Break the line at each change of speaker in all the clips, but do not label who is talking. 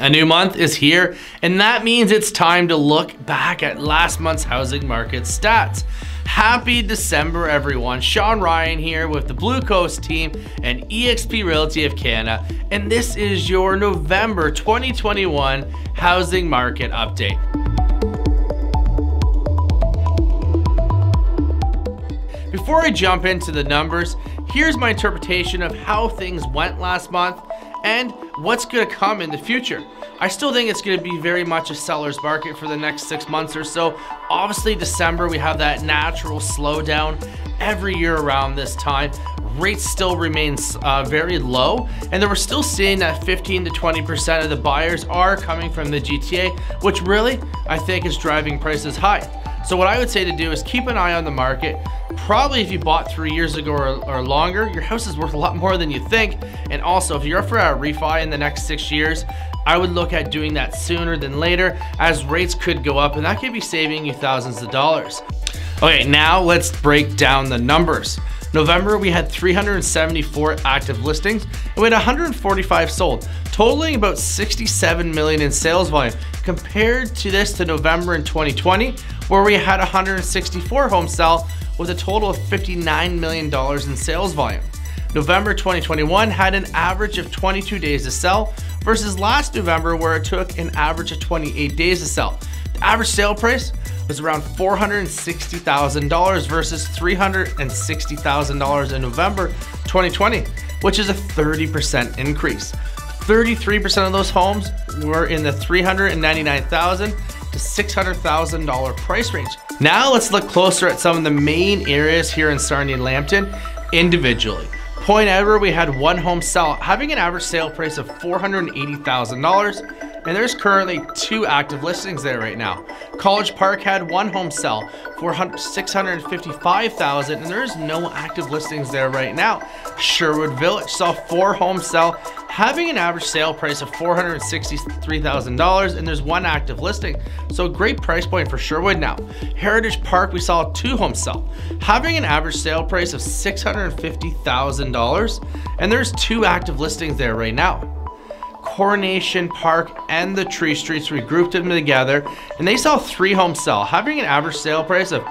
A new month is here, and that means it's time to look back at last month's housing market stats. Happy December, everyone. Sean Ryan here with the Blue Coast team and eXp Realty of Canada, and this is your November 2021 housing market update. Before I jump into the numbers, here's my interpretation of how things went last month and what's going to come in the future. I still think it's going to be very much a seller's market for the next six months or so. Obviously, December, we have that natural slowdown every year around this time. Rates still remains uh, very low, and then we're still seeing that 15 to 20% of the buyers are coming from the GTA, which really I think is driving prices high. So what I would say to do is keep an eye on the market. Probably if you bought three years ago or, or, longer, your house is worth a lot more than you think. And also if you're up for a refi in the next six years, I would look at doing that sooner than later as rates could go up and that could be saving you thousands of dollars. Okay, now let's break down the numbers. November, we had 374 active listings and we had 145 sold, totaling about 67 million in sales volume. Compared to this to November in 2020, where we had 164 homes sell with a total of $59 million in sales volume. November 2021 had an average of 22 days to sell versus last November where it took an average of 28 days to sell. The average sale price was around $460,000 versus $360,000 in November 2020, which is a 30% increase. 33% of those homes were in the 399,000 to $600,000 price range. Now let's look closer at some of the main areas here in Sarnia and Lambton individually. Point Edward, we had one home sell, having an average sale price of $480,000 and there's currently two active listings there right now. College Park had one home sell for $655,000, and there's no active listings there right now. Sherwood Village saw four home sell having an average sale price of $463,000 and there's one active listing. So great price point for Sherwood now. Heritage Park, we saw two home sell, having an average sale price of $650,000 and there's two active listings there right now. Coronation Park and the Tree Streets, we grouped them together and they saw three homes sell, having an average sale price of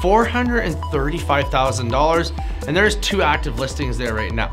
$435,000 and there's two active listings there right now.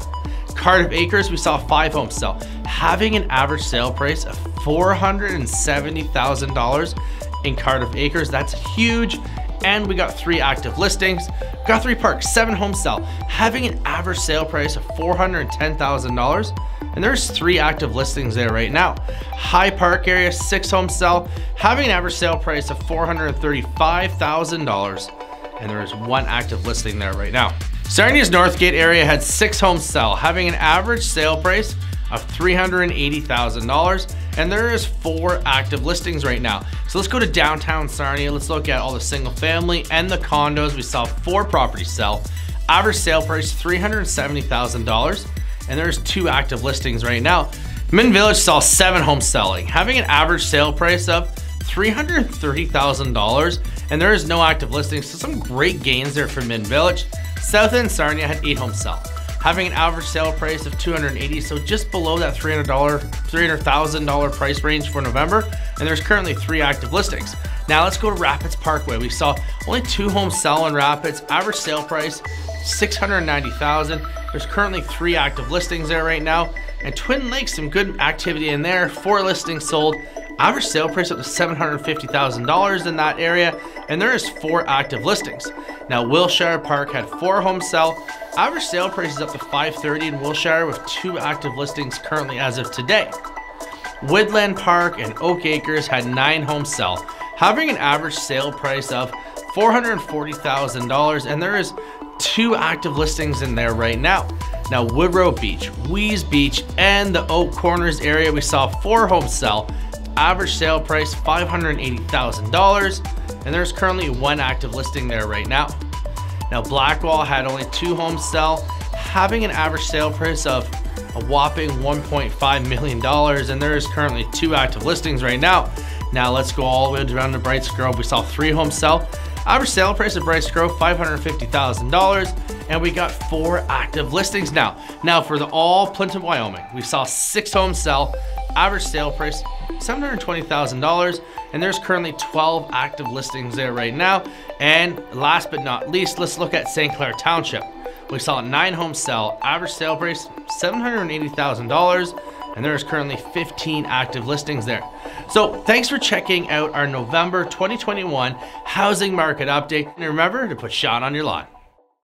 Cardiff Acres, we saw five homes sell, having an average sale price of $470,000 in Cardiff Acres. That's huge. And we got three active listings. Guthrie Park, seven homes sell, having an average sale price of $410,000. And there's three active listings there right now. High Park area, six homes sell, having an average sale price of $435,000. And there is one active listing there right now. Sarnia's Northgate area had six homes sell, having an average sale price of $380,000 and there is four active listings right now. So let's go to downtown Sarnia. Let's look at all the single family and the condos. We saw four properties sell. Average sale price $370,000 and there's two active listings right now. Mitton Village saw seven homes selling, having an average sale price of $330,000 and there is no active listings. So some great gains there for Mitton Village. South End Sarnia had eight homes sell, having an average sale price of 280, so just below that $300, $300,000 price range for November, and there's currently three active listings. Now let's go to Rapids Parkway. We saw only two homes sell in Rapids, average sale price 690,000. There's currently three active listings there right now. And Twin Lakes, some good activity in there. Four listings sold. Average sale price up to $750,000 in that area, and there is four active listings. Now, Wiltshire Park had four homes sell. Average sale price is up to 530 in Wiltshire with two active listings currently as of today. Woodland Park and Oak Acres had nine homes sell, having an average sale price of $440,000, and there is two active listings in there right now. Now, Woodrow Beach, Wees Beach, and the Oak Corners area, we saw four homes sell, Average sale price $580,000 and there's currently one active listing there right now. Now Blackwell had only two homes sell, having an average sale price of a whopping $1.5 million and there is currently two active listings right now. Now let's go all the way down to Brights Grove. We saw three homes sell. Average sale price of Brights Grove, $550,000 and we got four active listings now. Now for the all Plympton, Wyoming, we saw six homes sell average sale price $720,000 and there's currently 12 active listings there right now. And last but not least, let's look at St. Clair Township. We saw nine homes sell, average sale price $780,000 and there's currently 15 active listings there. So thanks for checking out our November 2021 housing market update. And remember to put Sean on your lawn.